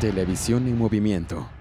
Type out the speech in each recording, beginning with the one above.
Televisión en movimiento.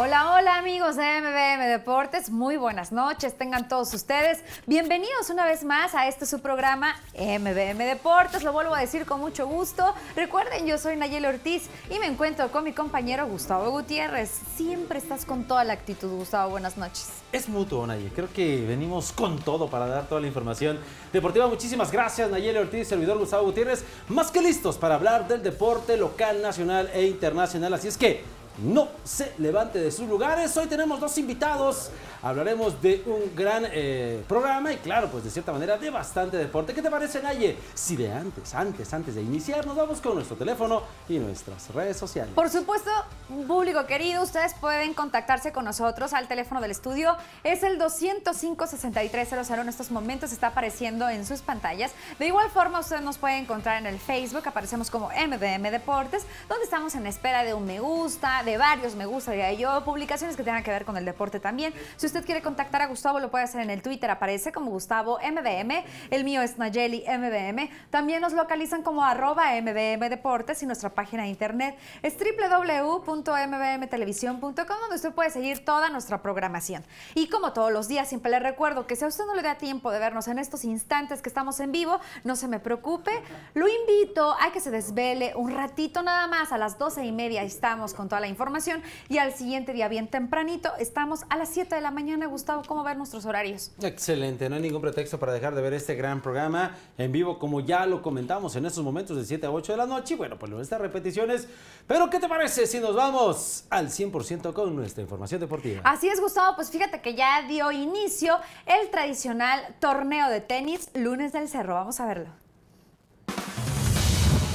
Hola, hola amigos de MBM Deportes, muy buenas noches, tengan todos ustedes bienvenidos una vez más a este su programa MBM Deportes, lo vuelvo a decir con mucho gusto. Recuerden, yo soy Nayeli Ortiz y me encuentro con mi compañero Gustavo Gutiérrez. Siempre estás con toda la actitud, Gustavo, buenas noches. Es mutuo, Nayeli, creo que venimos con todo para dar toda la información deportiva. Muchísimas gracias, Nayeli Ortiz, servidor Gustavo Gutiérrez, más que listos para hablar del deporte local, nacional e internacional. Así es que no se levante de sus lugares. Hoy tenemos dos invitados. Hablaremos de un gran eh, programa y claro, pues de cierta manera de bastante deporte. ¿Qué te parece, Naye? Si de antes, antes, antes de iniciar, nos vamos con nuestro teléfono y nuestras redes sociales. Por supuesto, público querido, ustedes pueden contactarse con nosotros al teléfono del estudio. Es el 205-6300. En estos momentos está apareciendo en sus pantallas. De igual forma, ustedes nos pueden encontrar en el Facebook. Aparecemos como MBM Deportes, donde estamos en espera de un me gusta, de varios me gusta, de yo, publicaciones que tengan que ver con el deporte también. Si usted quiere contactar a Gustavo, lo puede hacer en el Twitter, aparece como Gustavo MBM, el mío es Nayeli MBM. También nos localizan como arroba MBM Deportes y nuestra página de internet es www.mbmtelevisión.com donde usted puede seguir toda nuestra programación. Y como todos los días, siempre le recuerdo que si a usted no le da tiempo de vernos en estos instantes que estamos en vivo, no se me preocupe, lo invito a que se desvele un ratito nada más, a las 12 y media estamos con toda la información y al siguiente día bien tempranito estamos a las 7 de la mañana. Gustavo, ¿cómo ver nuestros horarios? Excelente, no hay ningún pretexto para dejar de ver este gran programa en vivo como ya lo comentamos en estos momentos de 7 a 8 de la noche. Bueno, pues estas repeticiones. Pero ¿qué te parece si nos vamos al 100% con nuestra información deportiva? Así es, Gustavo, pues fíjate que ya dio inicio el tradicional torneo de tenis Lunes del Cerro. Vamos a verlo.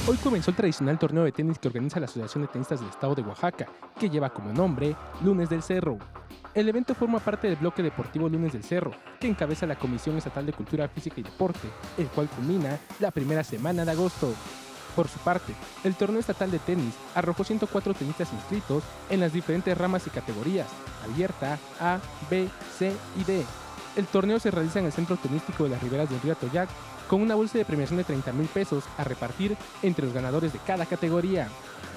Hoy comenzó el tradicional torneo de tenis que organiza la Asociación de Tenistas del Estado de Oaxaca, que lleva como nombre Lunes del Cerro. El evento forma parte del bloque deportivo Lunes del Cerro, que encabeza la Comisión Estatal de Cultura Física y Deporte, el cual culmina la primera semana de agosto. Por su parte, el torneo estatal de tenis arrojó 104 tenistas inscritos en las diferentes ramas y categorías, abierta, A, B, C y D. El torneo se realiza en el Centro Tenístico de las Riberas del Río Atoyac, con una bolsa de premiación de 30 mil pesos a repartir entre los ganadores de cada categoría.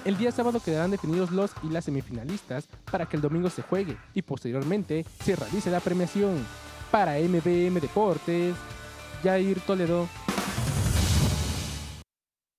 El día sábado quedarán definidos los y las semifinalistas para que el domingo se juegue y posteriormente se realice la premiación. Para MBM Deportes, Jair Toledo.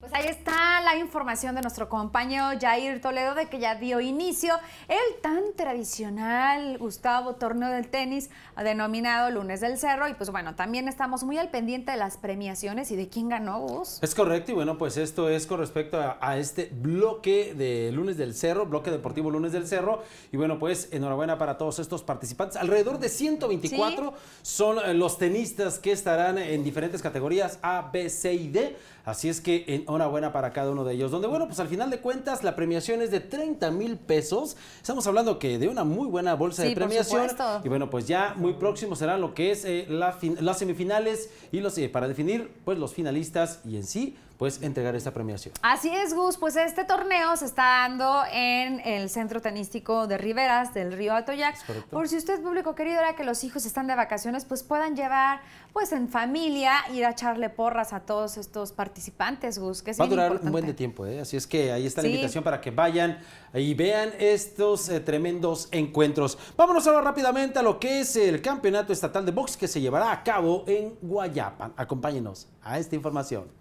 Pues ahí está la información de nuestro compañero Jair Toledo de que ya dio inicio el tan tradicional Gustavo torneo del tenis denominado Lunes del Cerro y pues bueno, también estamos muy al pendiente de las premiaciones y de quién ganó Gus. Es correcto y bueno, pues esto es con respecto a, a este bloque de Lunes del Cerro, bloque deportivo Lunes del Cerro y bueno, pues enhorabuena para todos estos participantes. Alrededor de 124 Sí. son eh, los tenistas que estarán en diferentes categorías A, B, C y D. Así es que enhorabuena para cada uno de ellos. Donde, bueno, pues al final de cuentas la premiación es de 30 mil pesos. Estamos hablando que de una muy buena bolsa Sí, de premiación. Y bueno, pues ya muy próximo serán lo que es eh, la las semifinales y los eh, para definir pues los finalistas y en sí pues entregar esta premiación. Así es, Gus, pues este torneo se está dando en el Centro Tenístico de Riberas del Río Atoyac. Por si usted, público querido, era que los hijos están de vacaciones, pues puedan llevar pues en familia, ir a echarle porras a todos estos participantes, Gus, que es Va a durar un buen de tiempo, ¿eh? así es que ahí está la Sí. invitación para que vayan y vean estos eh, tremendos encuentros. Vámonos ahora rápidamente a lo que es el campeonato estatal de box que se llevará a cabo en Guayapan. Acompáñenos a esta información.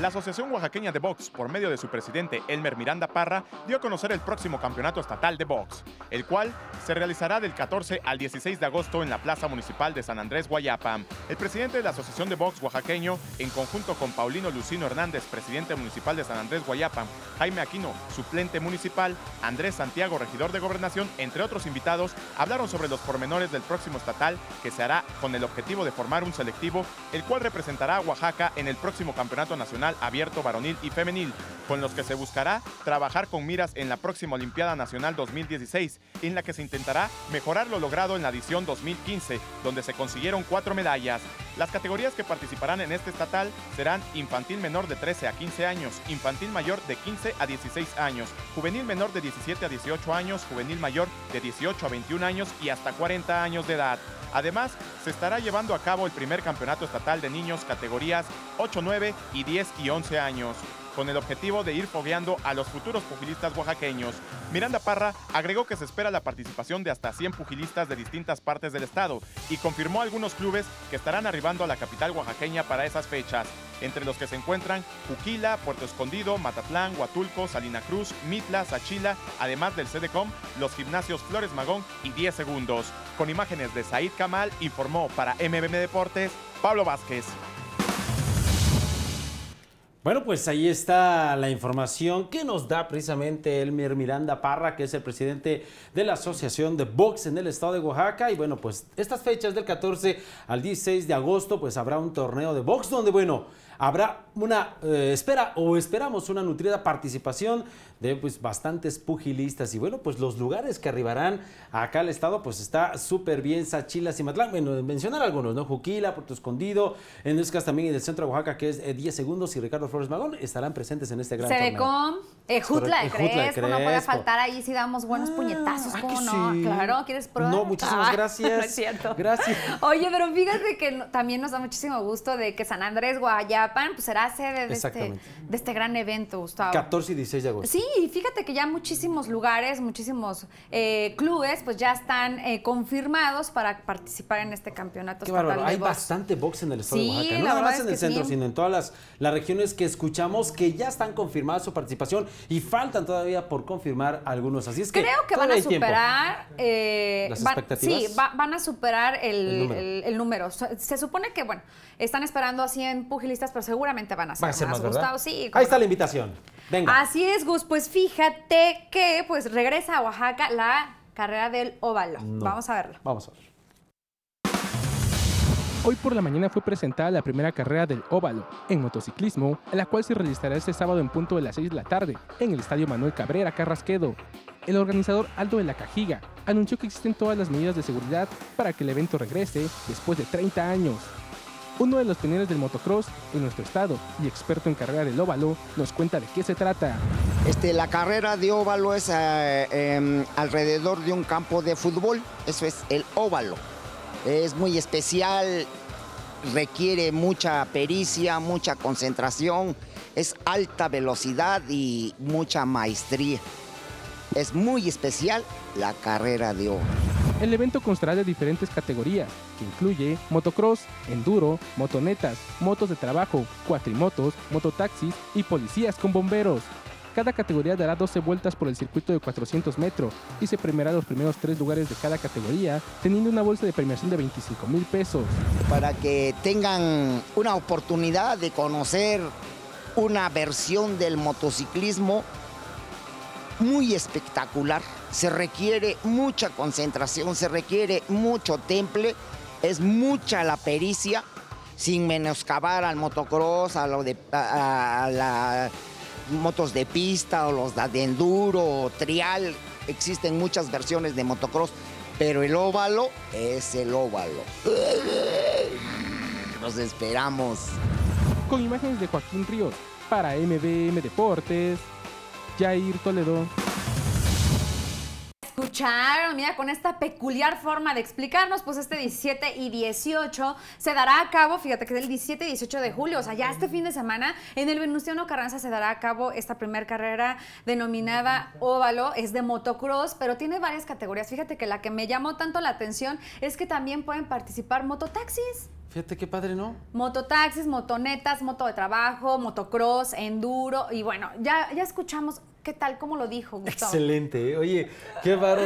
La Asociación Oaxaqueña de Box, por medio de su presidente Elmer Miranda Parra, dio a conocer el próximo campeonato estatal de box, el cual se realizará del 14 al 16 de agosto en la Plaza Municipal de San Andrés Guayapa. El presidente de la Asociación de Box Oaxaqueño, en conjunto con Paulino Lucino Hernández, presidente municipal de San Andrés Guayapa, Jaime Aquino, suplente municipal, Andrés Santiago, regidor de gobernación, entre otros invitados, hablaron sobre los pormenores del próximo estatal que se hará con el objetivo de formar un selectivo, el cual representará a Oaxaca en el próximo campeonato abierto varonil y femenil, con los que se buscará trabajar con miras en la próxima Olimpiada Nacional 2016, en la que se intentará mejorar lo logrado en la edición 2015, donde se consiguieron cuatro medallas. Las categorías que participarán en este estatal serán infantil menor de 13 a 15 años, infantil mayor de 15 a 16 años, juvenil menor de 17 a 18 años, juvenil mayor de 18 a 21 años y hasta 40 años de edad. Además, se estará llevando a cabo el primer campeonato estatal de niños categorías 8, 9 y 10 y 11 años con el objetivo de ir fogueando a los futuros pugilistas oaxaqueños. Miranda Parra agregó que se espera la participación de hasta 100 pugilistas de distintas partes del estado y confirmó algunos clubes que estarán arribando a la capital oaxaqueña para esas fechas, entre los que se encuentran Juquila, Puerto Escondido, Matatlán, Huatulco, Salina Cruz, Mitla, Sachila, además del CDCOM, los gimnasios Flores Magón y 10 segundos. Con imágenes de Said Kamal, informó para MBM Deportes Pablo Vázquez. Bueno, pues ahí está la información que nos da precisamente Elmer Miranda Parra, que es el presidente de la Asociación de Box en el estado de Oaxaca. Y bueno, pues estas fechas del 14 al 16 de agosto, pues habrá un torneo de box donde, bueno, habrá una eh, espera o esperamos una nutrida participación de pues bastantes pugilistas y bueno pues los lugares que arribarán acá al estado pues está súper bien Sachilas y Matlán bueno mencionar algunos no Juquila Puerto Escondido en este caso también en el centro de Oaxaca que es 10 segundos y Ricardo Flores Magón estarán presentes en este gran Cedecom, eh, Jutla de de Crespo, no puede Crespo. faltar ahí si damos buenos Ah, puñetazos, ¿cómo no? sí. Claro, ¿quieres probar? No, muchísimas Ah, gracias. no es cierto. Gracias. Oye, pero fíjate que también nos da muchísimo gusto de que San Andrés Pues será sede de este, de este gran evento, Gustavo. 14 y 16 de agosto Sí, y fíjate que ya muchísimos lugares, muchísimos eh, clubes, pues ya están eh, confirmados para participar en este campeonato Qué estatal bárbaro. de Hay box. bastante box en el estado Sí, de Oaxaca. No nada más en el centro, sí. sino en todas las, las regiones que escuchamos que ya están confirmadas su participación y faltan todavía por confirmar algunos. Así es que. Creo que van a superar. eh, ¿Las van- expectativas? Sí, va- van a superar el, El número. el- el número. Se, se supone que, bueno, están esperando a 100 pugilistas, pero seguramente van a ser, Va a ser más, ¿verdad? Gustavo. Sí, Ahí está la invitación. Venga. Así es, Gus. Pues fíjate que pues regresa a Oaxaca la carrera del óvalo. No. Vamos a verlo. Vamos a ver. Hoy por la mañana fue presentada la primera carrera del óvalo en motociclismo, la cual se realizará este sábado en punto de las 6 de la tarde en el Estadio Manuel Cabrera Carrasquedo. El organizador Aldo de la Cajiga anunció que existen todas las medidas de seguridad para que el evento regrese después de 30 años. Uno de los pioneros del motocross en nuestro estado y experto en carrera del óvalo nos cuenta de qué se trata. Este, la carrera de óvalo es eh, em, alrededor de un campo de fútbol, eso es el óvalo. Es muy especial, requiere mucha pericia, mucha concentración, es alta velocidad y mucha maestría. Es muy especial la carrera de óvalo. El evento constará de diferentes categorías, que incluye motocross, enduro, motonetas, motos de trabajo, cuatrimotos, mototaxis y policías con bomberos. Cada categoría dará 12 vueltas por el circuito de 400 metros y se premiará los primeros tres lugares de cada categoría, teniendo una bolsa de premiación de 25 mil pesos. para que tengan una oportunidad de conocer una versión del motociclismo muy espectacular. Se requiere mucha concentración, se requiere mucho temple, es mucha la pericia, sin menoscabar al motocross, a, lo de, a, a la motos de pista o los de enduro o trial. Existen muchas versiones de motocross, pero el óvalo es el óvalo. Nos esperamos. Con imágenes de Joaquín Ríos, para MBM Deportes, Jair Toledo. Escucharon, mira, con esta peculiar forma de explicarnos, pues este 17 y 18 se dará a cabo, fíjate que es el 17 y 18 de julio, o sea, ya este fin de semana en el Venustiano Carranza se dará a cabo esta primera carrera denominada óvalo, es de motocross, pero tiene varias categorías. Fíjate que la que me llamó tanto la atención es que también pueden participar mototaxis. Fíjate qué padre, ¿no? Mototaxis, motonetas, moto de trabajo, motocross, enduro y bueno, ya, ya escuchamos qué tal, cómo lo dijo Gustavo. Excelente. ¿eh? Oye, qué baro.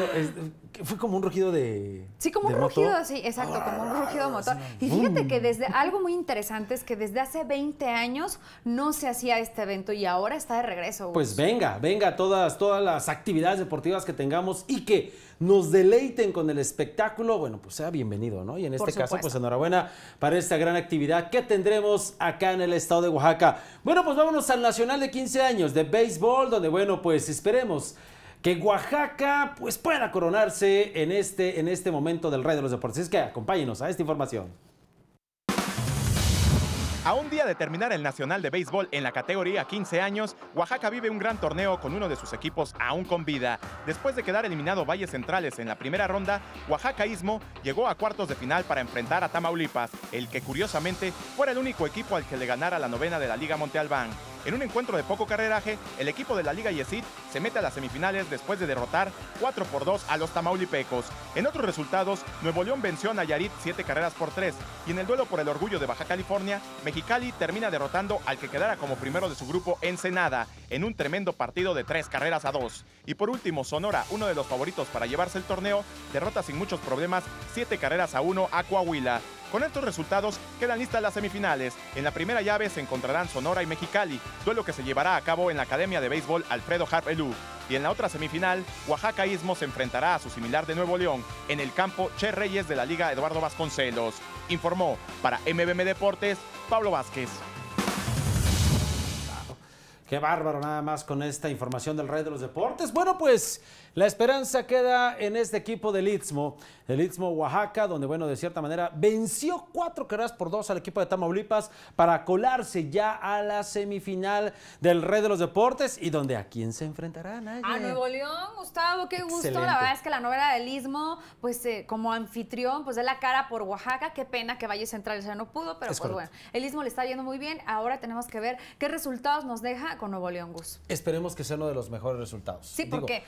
Fue como un rugido de. Sí, como de un moto. Ah, rugido, sí, exacto, como un rugido motor. Y fíjate que desde algo muy interesante es que desde hace 20 años no se hacía este evento y ahora está de regreso. Gus. Pues venga, venga, todas, todas las actividades deportivas que tengamos y que nos deleiten con el espectáculo, bueno, pues sea bienvenido, ¿no? Y en este caso, pues enhorabuena para esta gran actividad que tendremos acá en el estado de Oaxaca. Bueno, pues vámonos al Nacional de 15 años de béisbol, donde, bueno, pues esperemos que Oaxaca pues pueda coronarse en este, en este momento del Rey de los Deportes. Es que acompáñenos a esta información. A un día de terminar el Nacional de Béisbol en la categoría 15 años, Oaxaca vive un gran torneo con uno de sus equipos aún con vida. Después de quedar eliminado Valles Centrales en la primera ronda, Oaxaca Istmo llegó a cuartos de final para enfrentar a Tamaulipas, el que curiosamente fuera el único equipo al que le ganara la novena de la Liga Monte Albán. En un encuentro de poco carreraje, el equipo de la Liga Yesid se mete a las semifinales después de derrotar 4 por 2 a los tamaulipecos. En otros resultados, Nuevo León venció a Nayarit 7 carreras por 3 y en el duelo por el orgullo de Baja California, Mexicali termina derrotando al que quedara como primero de su grupo Ensenada en un tremendo partido de 3 carreras a 2. Y por último, Sonora, uno de los favoritos para llevarse el torneo, derrota sin muchos problemas 7 carreras a 1 a Coahuila. Con estos resultados quedan listas las semifinales. En la primera llave se encontrarán Sonora y Mexicali, duelo que se llevará a cabo en la Academia de Béisbol Alfredo Harpelú. Y en la otra semifinal, Oaxaca Istmo se enfrentará a su similar de Nuevo León en el campo Che Reyes de la Liga Eduardo Vasconcelos. Informó para MBM Deportes Pablo Vázquez. Qué bárbaro nada más con esta información del rey de los deportes. Bueno, pues la esperanza queda en este equipo del Istmo, el Istmo Oaxaca, donde, bueno, de cierta manera venció cuatro carreras por dos al equipo de Tamaulipas para colarse ya a la semifinal del rey de los deportes y donde a quién se enfrentarán. A Nuevo León, Gustavo, qué gusto. La verdad es que la novela del Istmo, pues eh, como anfitrión, pues de la cara por Oaxaca. Qué pena que Valle Central ya no pudo, pero Es pues correcto. bueno, el Istmo le está yendo muy bien. Ahora tenemos que ver qué resultados nos deja con Nuevo León, Gus. Esperemos que sea uno de los mejores resultados. Sí, Digo, porque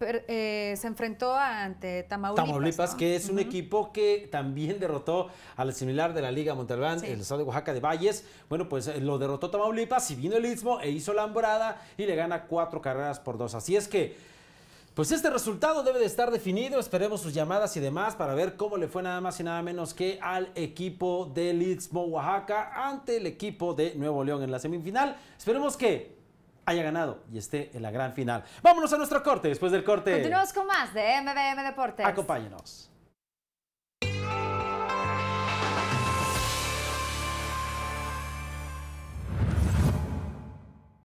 eh, se enfrentó ante Tamaulipas. Tamaulipas, ¿no? que es un equipo que también derrotó al similar de la Liga Montalbán, Sí. el estado de Oaxaca de Valles. Bueno, pues eh, lo derrotó Tamaulipas y vino el Istmo e hizo la hambrada y le gana cuatro carreras por dos. Así es que, pues este resultado debe de estar definido. Esperemos sus llamadas y demás para ver cómo le fue nada más y nada menos que al equipo del Istmo Oaxaca ante el equipo de Nuevo León en la semifinal. Esperemos que haya ganado y esté en la gran final. Vámonos a nuestro corte. Después del corte, Continuamos con más de MBM Deportes. acompáñenos.